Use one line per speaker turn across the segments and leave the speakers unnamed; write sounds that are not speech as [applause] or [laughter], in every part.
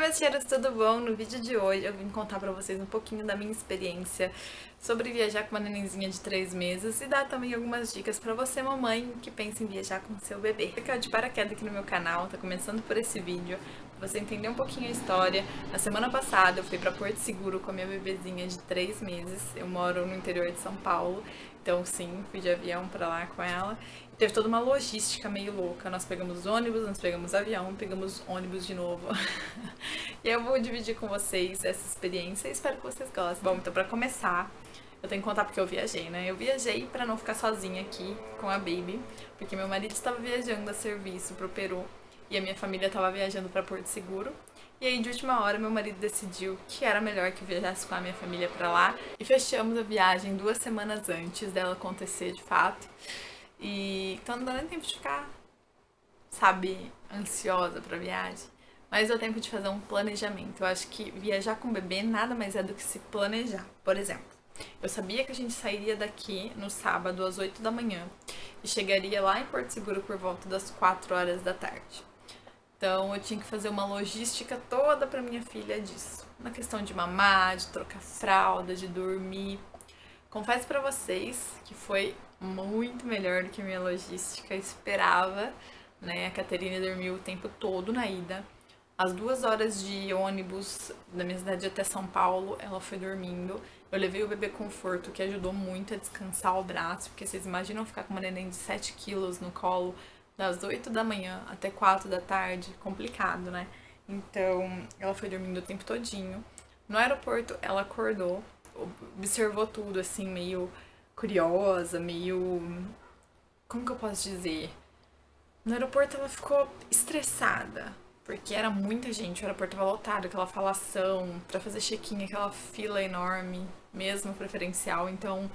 meus cheiros, tudo bom? No vídeo de hoje eu vim contar pra vocês um pouquinho da minha experiência sobre viajar com uma nenenzinha de 3 meses e dar também algumas dicas pra você, mamãe, que pensa em viajar com seu bebê. Fica de paraquedas aqui no meu canal, tá começando por esse vídeo, pra você entender um pouquinho a história. Na semana passada eu fui pra Porto Seguro com a minha bebezinha de 3 meses, eu moro no interior de São Paulo, então sim, fui de avião pra lá com ela teve toda uma logística meio louca. Nós pegamos ônibus, nós pegamos avião, pegamos ônibus de novo. [laughs] e eu vou dividir com vocês essa experiência e espero que vocês gostem. Bom, então para começar, eu tenho que contar porque eu viajei, né? Eu viajei para não ficar sozinha aqui com a Baby, porque meu marido estava viajando a serviço pro Peru e a minha família estava viajando para Porto Seguro. E aí, de última hora, meu marido decidiu que era melhor que eu viajasse com a minha família para lá. E fechamos a viagem duas semanas antes dela acontecer de fato. E então não dá nem tempo de ficar, sabe, ansiosa pra viagem. Mas deu tempo de fazer um planejamento. Eu acho que viajar com bebê nada mais é do que se planejar. Por exemplo, eu sabia que a gente sairia daqui no sábado às 8 da manhã e chegaria lá em Porto Seguro por volta das 4 horas da tarde. Então eu tinha que fazer uma logística toda para minha filha disso. Na questão de mamar, de trocar fralda, de dormir. Confesso para vocês que foi muito melhor do que minha logística esperava, né? A Caterina dormiu o tempo todo na ida. As duas horas de ônibus da minha cidade até São Paulo, ela foi dormindo. Eu levei o bebê conforto, que ajudou muito a descansar o braço, porque vocês imaginam ficar com uma neném de 7 quilos no colo das 8 da manhã até 4 da tarde, complicado, né? Então, ela foi dormindo o tempo todinho. No aeroporto, ela acordou, observou tudo, assim, meio curiosa, meio. Como que eu posso dizer? No aeroporto ela ficou estressada, porque era muita gente, o aeroporto estava lotado, aquela falação, para fazer check-in, aquela fila enorme, mesmo preferencial, então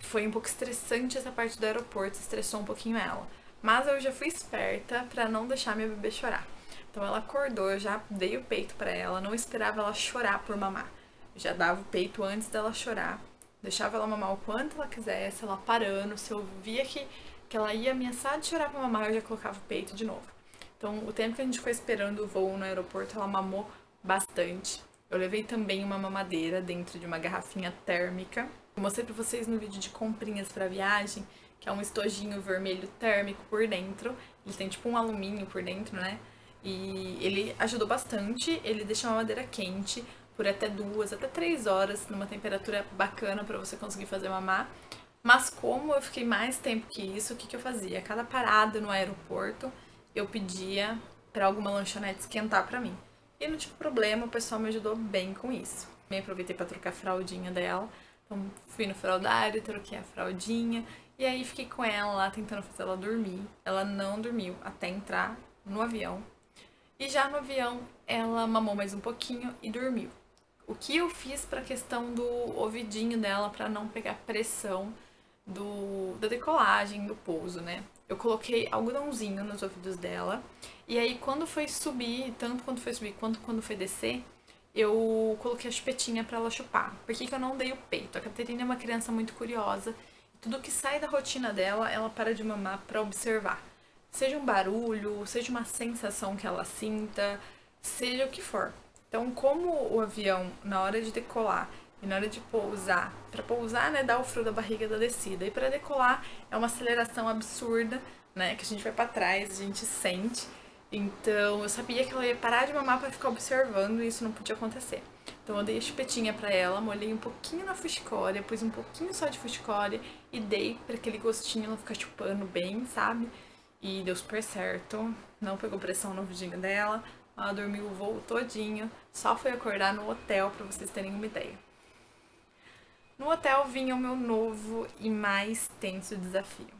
foi um pouco estressante essa parte do aeroporto, estressou um pouquinho ela. Mas eu já fui esperta para não deixar minha bebê chorar. Então ela acordou, eu já dei o peito para ela, não esperava ela chorar por mamar. Já dava o peito antes dela chorar deixava ela mamar o quanto ela quisesse, ela parando, se eu via que, que ela ia ameaçar de chorar pra mamar, eu já colocava o peito de novo. Então, o tempo que a gente ficou esperando o voo no aeroporto, ela mamou bastante. Eu levei também uma mamadeira dentro de uma garrafinha térmica. Eu mostrei pra vocês no vídeo de comprinhas pra viagem, que é um estojinho vermelho térmico por dentro. Ele tem tipo um alumínio por dentro, né? E ele ajudou bastante, ele deixa a mamadeira quente, por até duas, até três horas, numa temperatura bacana para você conseguir fazer mamar. Mas como eu fiquei mais tempo que isso, o que, que eu fazia? Cada parada no aeroporto, eu pedia para alguma lanchonete esquentar para mim. E não tive problema, o pessoal me ajudou bem com isso. Me aproveitei para trocar a fraldinha dela. Então fui no fraldário, troquei a fraldinha e aí fiquei com ela lá tentando fazer ela dormir. Ela não dormiu até entrar no avião. E já no avião ela mamou mais um pouquinho e dormiu o que eu fiz para a questão do ouvidinho dela para não pegar pressão do, da decolagem, do pouso, né? Eu coloquei algodãozinho nos ouvidos dela e aí quando foi subir, tanto quando foi subir quanto quando foi descer, eu coloquei a chupetinha para ela chupar. Por que, que eu não dei o peito? A Caterina é uma criança muito curiosa. Tudo que sai da rotina dela, ela para de mamar para observar. Seja um barulho, seja uma sensação que ela sinta, seja o que for. Então, como o avião, na hora de decolar e na hora de pousar, para pousar, né, dá o frio da barriga da descida, e para decolar é uma aceleração absurda, né, que a gente vai para trás, a gente sente. Então, eu sabia que ela ia parar de mamar para ficar observando e isso não podia acontecer. Então, eu dei a chupetinha para ela, molhei um pouquinho na fuscória, pus um pouquinho só de fuscória e dei para aquele gostinho ela ficar chupando bem, sabe? E deu super certo, não pegou pressão no vidinho dela, ela dormiu o voo todinho, só foi acordar no hotel para vocês terem uma ideia. No hotel vinha o meu novo e mais tenso desafio.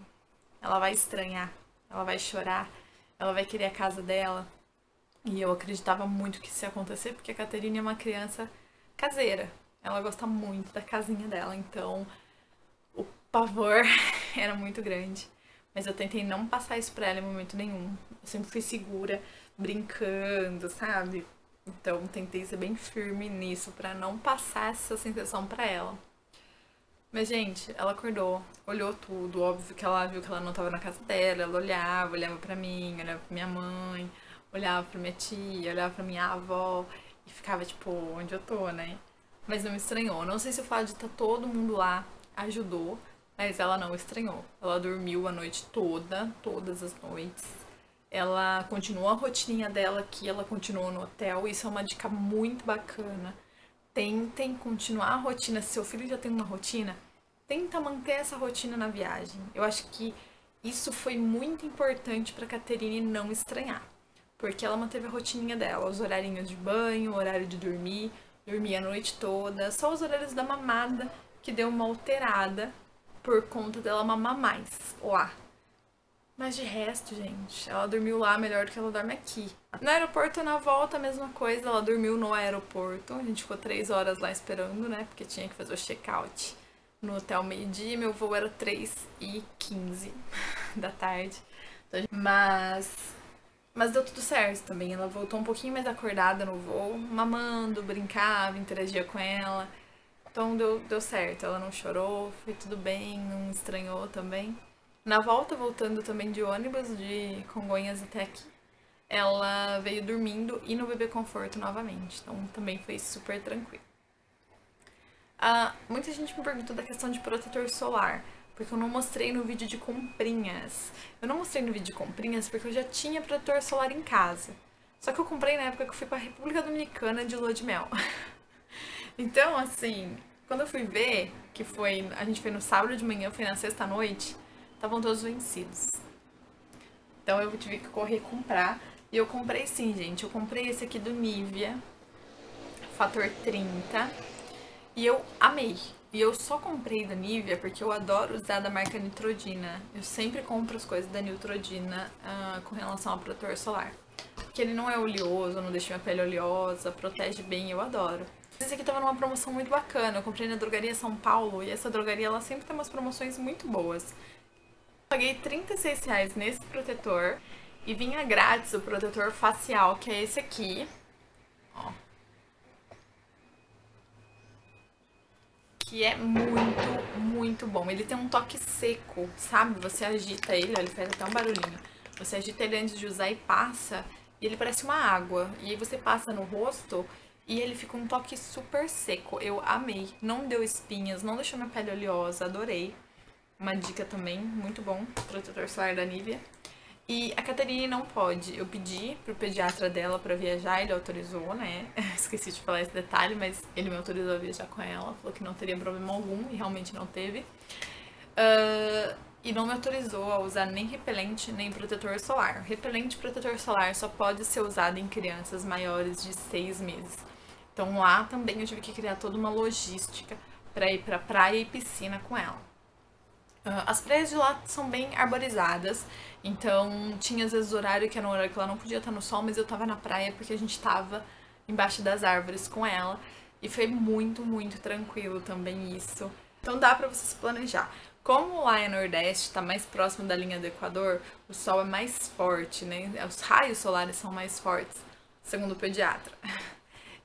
Ela vai estranhar, ela vai chorar, ela vai querer a casa dela. E eu acreditava muito que isso ia acontecer, porque a Caterina é uma criança caseira. Ela gosta muito da casinha dela, então o pavor [laughs] era muito grande. Mas eu tentei não passar isso pra ela em momento nenhum. Eu sempre fui segura brincando, sabe? Então tentei ser bem firme nisso para não passar essa sensação para ela. Mas, gente, ela acordou, olhou tudo, óbvio que ela viu que ela não tava na casa dela, ela olhava, olhava pra mim, olhava pra minha mãe, olhava pra minha tia, olhava pra minha avó e ficava tipo, onde eu tô, né? Mas não estranhou. Não sei se o fato de estar tá todo mundo lá ajudou, mas ela não estranhou. Ela dormiu a noite toda, todas as noites. Ela continuou a rotininha dela aqui, ela continuou no hotel. Isso é uma dica muito bacana. Tentem continuar a rotina. Se seu filho já tem uma rotina, tenta manter essa rotina na viagem. Eu acho que isso foi muito importante para Caterine não estranhar. Porque ela manteve a rotininha dela, os horarinhos de banho, o horário de dormir, dormia a noite toda, só os horários da mamada que deu uma alterada por conta dela mamar mais lá. Mas de resto, gente, ela dormiu lá melhor do que ela dorme aqui. No aeroporto, na volta, a mesma coisa, ela dormiu no aeroporto. A gente ficou três horas lá esperando, né? Porque tinha que fazer o check-out no hotel meio-dia. Meu voo era 3 e 15 [laughs] da tarde. Mas mas deu tudo certo também. Ela voltou um pouquinho mais acordada no voo, mamando, brincava, interagia com ela. Então deu, deu certo. Ela não chorou, foi tudo bem, não estranhou também. Na volta, voltando também de ônibus de Congonhas até aqui, ela veio dormindo e no bebê conforto novamente. Então também foi super tranquilo. Ah, muita gente me perguntou da questão de protetor solar porque eu não mostrei no vídeo de comprinhas. Eu não mostrei no vídeo de comprinhas porque eu já tinha protetor solar em casa. Só que eu comprei na época que eu fui pra República Dominicana de lua de mel. [laughs] então, assim, quando eu fui ver, que foi. A gente foi no sábado de manhã, foi na sexta noite, estavam todos vencidos. Então eu tive que correr comprar. E eu comprei sim, gente. Eu comprei esse aqui do Nivea, fator 30. E eu amei. E eu só comprei da Nivea porque eu adoro usar da marca Nitrodina. Eu sempre compro as coisas da Nitrodina uh, com relação ao protetor solar. Porque ele não é oleoso, não deixa minha pele oleosa, protege bem, eu adoro. Esse aqui tava numa promoção muito bacana, eu comprei na drogaria São Paulo e essa drogaria ela sempre tem umas promoções muito boas. Paguei 36 reais nesse protetor e vinha grátis o protetor facial, que é esse aqui. Ó, que é muito, muito bom. Ele tem um toque seco, sabe? Você agita ele, ele faz até um barulhinho. Você agita ele antes de usar e passa, e ele parece uma água. E aí você passa no rosto e ele fica um toque super seco. Eu amei. Não deu espinhas, não deixou minha pele oleosa, adorei. Uma dica também, muito bom, protetor solar da Nivea. E a Catarine não pode. Eu pedi pro pediatra dela para viajar, ele autorizou, né? [laughs] Esqueci de falar esse detalhe, mas ele me autorizou a viajar com ela. Falou que não teria problema algum e realmente não teve. Uh, e não me autorizou a usar nem repelente nem protetor solar. Repelente e protetor solar só pode ser usado em crianças maiores de 6 meses. Então lá também eu tive que criar toda uma logística para ir para praia e piscina com ela. Uh, as praias de lá são bem arborizadas, então tinha às vezes horário que era um horário que ela não podia estar no sol, mas eu tava na praia porque a gente tava embaixo das árvores com ela. E foi muito, muito tranquilo também isso. Então dá pra você se planejar. Como lá é Nordeste, tá mais próximo da linha do Equador, o sol é mais forte, né? Os raios solares são mais fortes, segundo o pediatra. [laughs]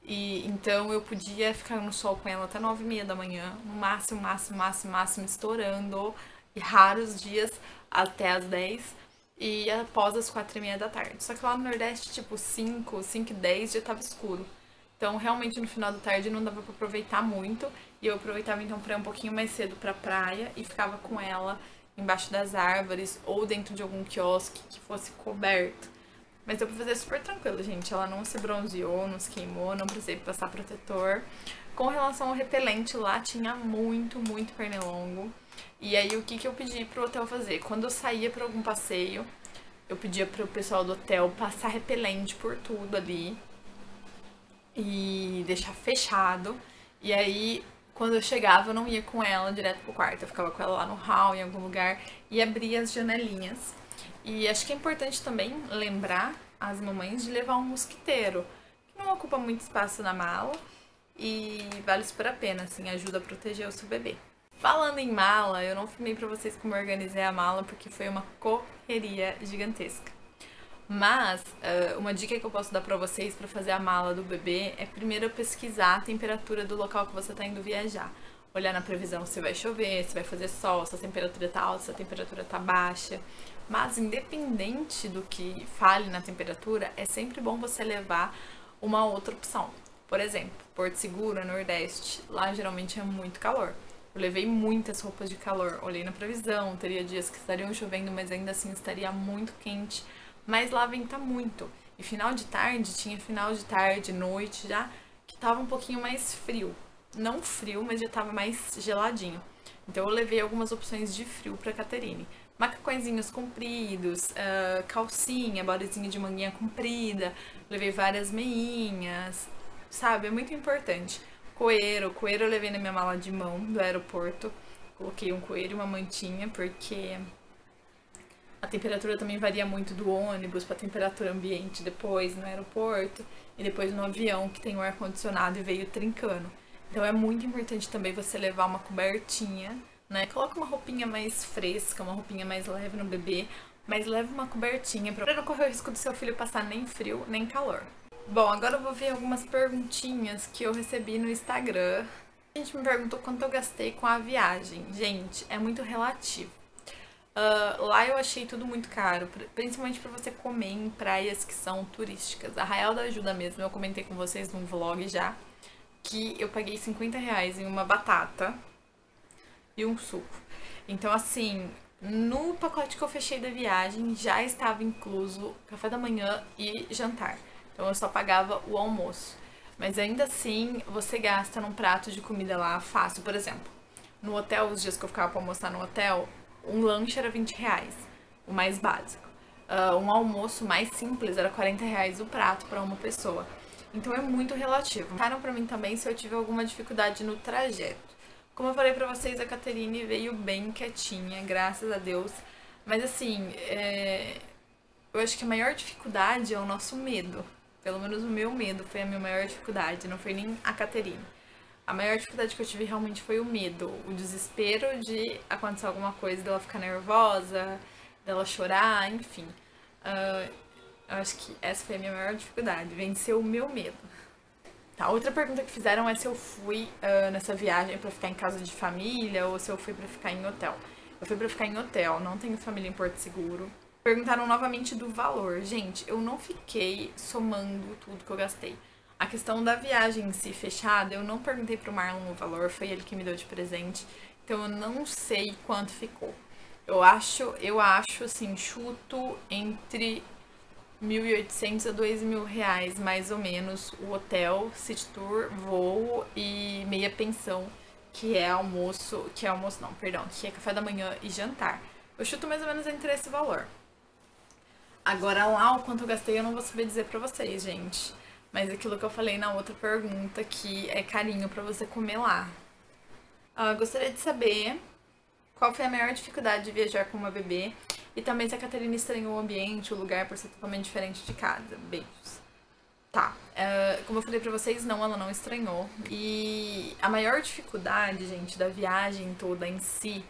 E então eu podia ficar no sol com ela até nove e meia da manhã, no máximo, máximo, máximo, máximo, estourando, e raros dias até as 10 e após as quatro e meia da tarde. Só que lá no Nordeste, tipo 5, 5 e 10 já tava escuro. Então realmente no final da tarde não dava para aproveitar muito. E eu aproveitava então para ir um pouquinho mais cedo pra praia e ficava com ela embaixo das árvores ou dentro de algum quiosque que fosse coberto. Mas deu pra fazer super tranquilo, gente. Ela não se bronzeou, não se queimou, não precisei passar protetor. Com relação ao repelente, lá tinha muito, muito pernilongo. E aí, o que, que eu pedi pro hotel fazer? Quando eu saía pra algum passeio, eu pedia pro pessoal do hotel passar repelente por tudo ali. E deixar fechado. E aí, quando eu chegava, eu não ia com ela direto pro quarto. Eu ficava com ela lá no hall, em algum lugar, e abria as janelinhas e acho que é importante também lembrar as mamães de levar um mosquiteiro, que não ocupa muito espaço na mala e vale super a pena, assim, ajuda a proteger o seu bebê. Falando em mala, eu não filmei pra vocês como eu organizei a mala porque foi uma correria gigantesca. Mas uh, uma dica que eu posso dar pra vocês para fazer a mala do bebê é primeiro pesquisar a temperatura do local que você tá indo viajar. Olhar na previsão se vai chover, se vai fazer sol, se a temperatura tá alta, se a temperatura tá baixa. Mas independente do que fale na temperatura, é sempre bom você levar uma outra opção. Por exemplo, Porto Seguro, Nordeste, lá geralmente é muito calor. Eu levei muitas roupas de calor, olhei na previsão, teria dias que estariam chovendo, mas ainda assim estaria muito quente. Mas lá venta muito. E final de tarde, tinha final de tarde, noite já, que tava um pouquinho mais frio. Não frio, mas já tava mais geladinho. Então eu levei algumas opções de frio para Caterine macacõezinhos compridos, uh, calcinha, bodezinha de manguinha comprida, levei várias meinhas, sabe? É muito importante. Coeiro, coeiro eu levei na minha mala de mão do aeroporto. Coloquei um coeiro e uma mantinha, porque a temperatura também varia muito do ônibus para temperatura ambiente depois no aeroporto e depois no avião que tem o ar-condicionado e veio trincando. Então é muito importante também você levar uma cobertinha né? Coloca uma roupinha mais fresca, uma roupinha mais leve no bebê, mas leve uma cobertinha para não correr o risco do seu filho passar nem frio nem calor. Bom, agora eu vou ver algumas perguntinhas que eu recebi no Instagram. A gente me perguntou quanto eu gastei com a viagem. Gente, é muito relativo. Uh, lá eu achei tudo muito caro, principalmente para você comer em praias que são turísticas. Arraial da Ajuda mesmo, eu comentei com vocês num vlog já, que eu paguei 50 reais em uma batata e um suco. Então, assim, no pacote que eu fechei da viagem já estava incluso café da manhã e jantar. Então eu só pagava o almoço. Mas ainda assim, você gasta num prato de comida lá fácil. Por exemplo, no hotel, os dias que eu ficava pra almoçar no hotel, um lanche era 20 reais, o mais básico. Uh, um almoço mais simples era 40 reais o prato para uma pessoa. Então é muito relativo. Ficaram para mim também se eu tive alguma dificuldade no trajeto. Como eu falei pra vocês, a Caterine veio bem quietinha, graças a Deus. Mas assim, é... eu acho que a maior dificuldade é o nosso medo. Pelo menos o meu medo foi a minha maior dificuldade, não foi nem a Caterine. A maior dificuldade que eu tive realmente foi o medo, o desespero de acontecer alguma coisa, dela ficar nervosa, dela chorar, enfim. Uh, eu acho que essa foi a minha maior dificuldade, vencer o meu medo. Tá, outra pergunta que fizeram é se eu fui uh, nessa viagem para ficar em casa de família ou se eu fui para ficar em hotel. Eu fui para ficar em hotel, não tenho família em Porto Seguro. Perguntaram novamente do valor. Gente, eu não fiquei somando tudo que eu gastei. A questão da viagem em si fechada, eu não perguntei pro Marlon o valor, foi ele que me deu de presente. Então eu não sei quanto ficou. Eu acho, eu acho assim, chuto entre 1.800 a 2.000 reais, mais ou menos, o hotel, city tour, voo e meia pensão, que é almoço, que é almoço não, perdão, que é café da manhã e jantar. Eu chuto mais ou menos entre esse valor. Agora lá o quanto eu gastei eu não vou saber dizer pra vocês, gente. Mas aquilo que eu falei na outra pergunta, que é carinho para você comer lá. Uh, gostaria de saber qual foi a maior dificuldade de viajar com uma bebê e também se a Catarina estranhou o ambiente, o lugar por ser totalmente diferente de casa. Beijos. Tá. Uh, como eu falei pra vocês, não, ela não estranhou. E a maior dificuldade, gente, da viagem toda em si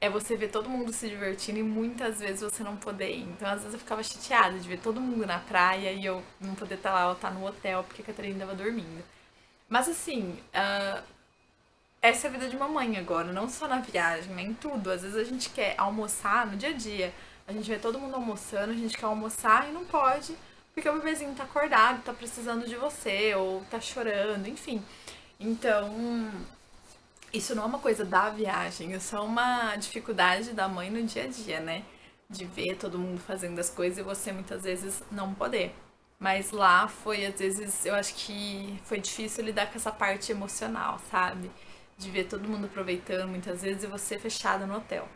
é você ver todo mundo se divertindo e muitas vezes você não poder ir. Então, às vezes eu ficava chateada de ver todo mundo na praia e eu não poder estar lá, ela tá no hotel porque a Catarina estava dormindo. Mas assim, uh, essa é a vida de mamãe agora, não só na viagem, né? em tudo. Às vezes a gente quer almoçar no dia a dia. A gente vê todo mundo almoçando, a gente quer almoçar e não pode, porque o bebezinho tá acordado, tá precisando de você, ou tá chorando, enfim. Então, isso não é uma coisa da viagem, isso é uma dificuldade da mãe no dia a dia, né? De ver todo mundo fazendo as coisas e você muitas vezes não poder. Mas lá foi, às vezes, eu acho que foi difícil lidar com essa parte emocional, sabe? De ver todo mundo aproveitando muitas vezes e você fechada no hotel.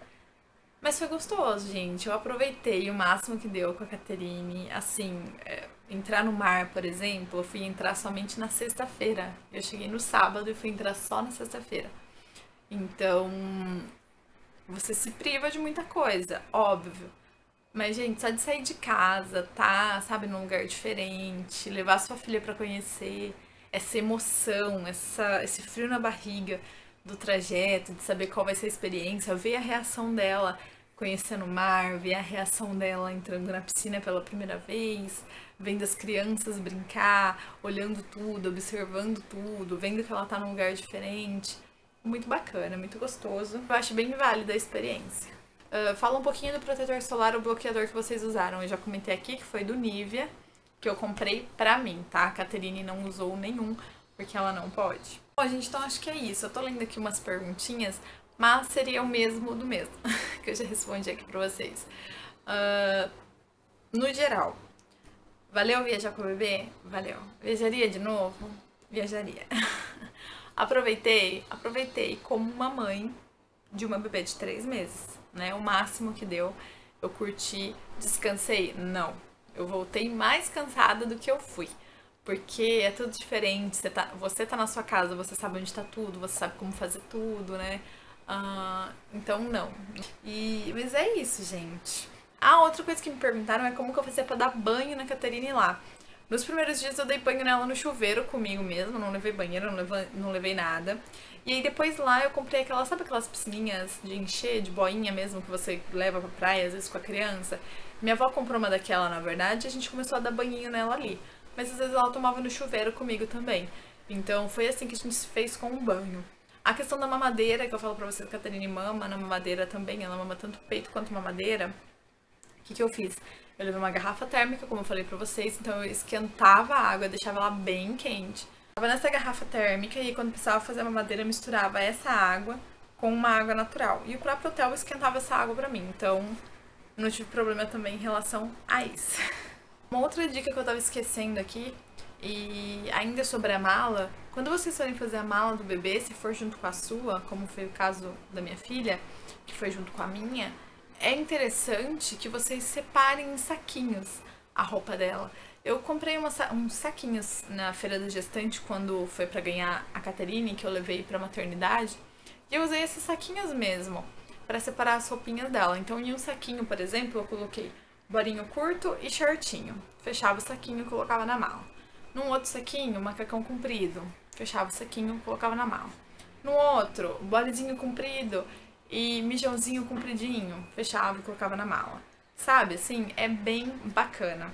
Mas foi gostoso, gente. Eu aproveitei o máximo que deu com a Caterine. Assim, é, entrar no mar, por exemplo, eu fui entrar somente na sexta-feira. Eu cheguei no sábado e fui entrar só na sexta-feira. Então, você se priva de muita coisa, óbvio. Mas, gente, só de sair de casa, tá, sabe, num lugar diferente, levar sua filha para conhecer essa emoção, essa, esse frio na barriga do trajeto, de saber qual vai ser a experiência, ver a reação dela conhecendo o mar, ver a reação dela entrando na piscina pela primeira vez, vendo as crianças brincar, olhando tudo, observando tudo, vendo que ela tá num lugar diferente. muito bacana, muito gostoso. Eu acho bem válida a experiência. Uh, fala um pouquinho do protetor solar, o bloqueador que vocês usaram. Eu já comentei aqui que foi do Nivea, que eu comprei pra mim, tá? A Caterine não usou nenhum, porque ela não pode. Bom, gente, então acho que é isso. Eu tô lendo aqui umas perguntinhas, mas seria o mesmo do mesmo, [laughs] que eu já respondi aqui pra vocês. Uh, no geral, valeu viajar com o bebê? Valeu. Viajaria de novo? Viajaria. [laughs] aproveitei? Aproveitei como uma mãe de uma bebê de três meses né? O máximo que deu. Eu curti, descansei? Não. Eu voltei mais cansada do que eu fui. Porque é tudo diferente. Você tá, você tá na sua casa, você sabe onde tá tudo, você sabe como fazer tudo, né? Uh, então, não. E, mas é isso, gente. Ah, outra coisa que me perguntaram é como que eu fazia pra dar banho na Caterine lá. Nos primeiros dias eu dei banho nela no chuveiro comigo mesmo, não levei banheiro, não levei, não levei nada. E aí depois lá eu comprei aquelas, sabe aquelas piscininhas de encher, de boinha mesmo, que você leva pra praia às vezes com a criança? Minha avó comprou uma daquela, na verdade, e a gente começou a dar banhinho nela ali. Mas às vezes ela tomava no chuveiro comigo também. Então foi assim que a gente fez com o banho. A questão da mamadeira, que eu falo pra vocês, Catarina mama na mamadeira também, ela mama tanto peito quanto mamadeira. O que, que eu fiz? Eu levei uma garrafa térmica, como eu falei pra vocês, então eu esquentava a água, deixava ela bem quente. Tava nessa garrafa térmica e quando precisava fazer a mamadeira, misturava essa água com uma água natural. E o próprio hotel esquentava essa água pra mim, então não tive problema também em relação a isso. [laughs] Uma outra dica que eu tava esquecendo aqui, e ainda sobre a mala, quando vocês forem fazer a mala do bebê, se for junto com a sua, como foi o caso da minha filha, que foi junto com a minha, é interessante que vocês separem em saquinhos a roupa dela. Eu comprei uma, uns saquinhos na feira da gestante quando foi para ganhar a Caterine, que eu levei pra maternidade. E eu usei esses saquinhos mesmo para separar as roupinhas dela. Então, em um saquinho, por exemplo, eu coloquei borinho curto e shortinho. Fechava o saquinho e colocava na mala. Num outro saquinho, macacão comprido. Fechava o saquinho e colocava na mala. No outro, bolezinho comprido e mijãozinho compridinho, fechava e colocava na mala. Sabe, assim, é bem bacana.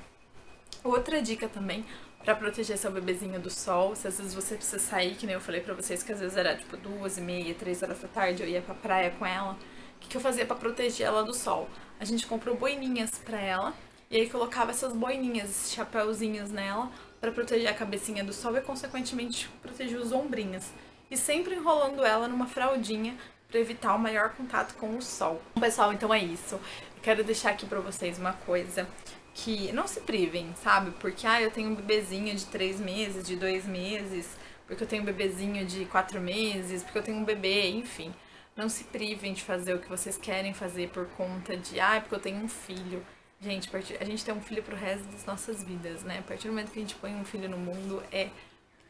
Outra dica também para proteger seu bebezinho do sol, se às vezes você precisa sair, que nem eu falei pra vocês, que às vezes era tipo duas e meia, três horas da tarde, eu ia pra praia com ela. Que, que eu fazia para proteger ela do sol? A gente comprou boininhas pra ela, e aí colocava essas boininhas, chapéuzinhos nela, para proteger a cabecinha do sol e, consequentemente, proteger os ombrinhos. E sempre enrolando ela numa fraldinha para evitar o maior contato com o sol. Pessoal, então é isso. Quero deixar aqui para vocês uma coisa que não se privem, sabe? Porque ah, eu tenho um bebezinho de três meses, de dois meses, porque eu tenho um bebezinho de quatro meses, porque eu tenho um bebê, enfim. Não se privem de fazer o que vocês querem fazer por conta de, ah, porque eu tenho um filho. Gente, a gente tem um filho pro resto das nossas vidas, né? A partir do momento que a gente põe um filho no mundo, é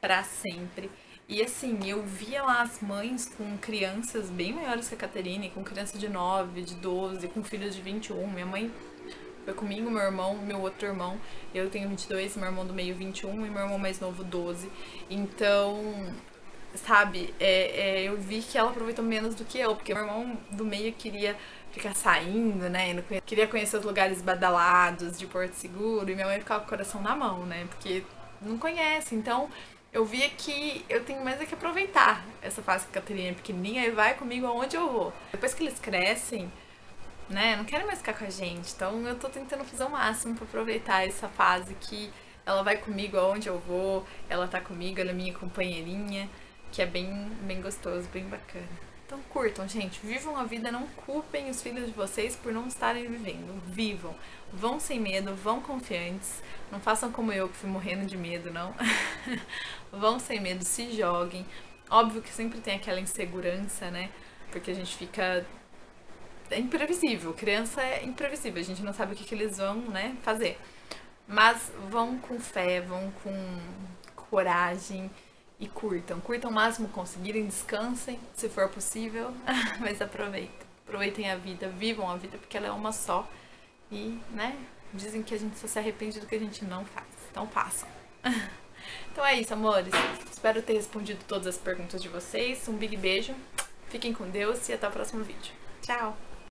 para sempre. E assim, eu via lá as mães com crianças bem maiores que a Caterine, com criança de 9, de 12, com filhos de 21. Minha mãe foi comigo, meu irmão, meu outro irmão. Eu tenho 22, meu irmão do meio 21 e meu irmão mais novo 12. Então, sabe, é, é, eu vi que ela aproveitou menos do que eu, porque meu irmão do meio queria ficar saindo, né? Queria conhecer os lugares badalados de Porto Seguro e minha mãe ficava com o coração na mão, né? Porque não conhece. Então, eu via que eu tenho mais é que aproveitar essa fase que a Catarina é pequenininha e vai comigo aonde eu vou. Depois que eles crescem, né, não querem mais ficar com a gente. Então eu tô tentando fazer o máximo para aproveitar essa fase que ela vai comigo aonde eu vou, ela tá comigo, ela é minha companheirinha, que é bem, bem gostoso, bem bacana. Então curtam, gente, vivam a vida, não culpem os filhos de vocês por não estarem vivendo. Vivam, vão sem medo, vão confiantes. Não façam como eu que fui morrendo de medo, não. [laughs] vão sem medo, se joguem. Óbvio que sempre tem aquela insegurança, né? Porque a gente fica é imprevisível. Criança é imprevisível. A gente não sabe o que, que eles vão, né, fazer. Mas vão com fé, vão com coragem e curtam. Curtam o máximo conseguirem, descansem, se for possível, [laughs] mas aproveitem. Aproveitem a vida, vivam a vida, porque ela é uma só. E, né, dizem que a gente só se arrepende do que a gente não faz. Então façam. [laughs] Então é isso, amores. Espero ter respondido todas as perguntas de vocês. Um big beijo. Fiquem com Deus e até o próximo vídeo. Tchau!